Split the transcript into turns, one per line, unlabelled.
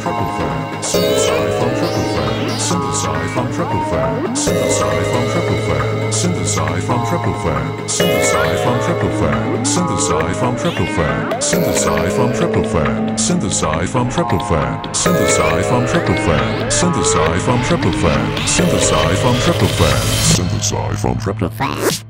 Triple Fan, Simple Side from Tryptophan, Simple Side from Synthesize from tryptophan. Synthesize from tryptophan. Synthesize from tryptophan. Synthesize from tryptophan. Synthesize from tryptophan. Synthesize from tryptophan. Synthesize from tryptophan. Synthesize from tryptophan. Synthesize from tryptophan.